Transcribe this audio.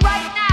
right now.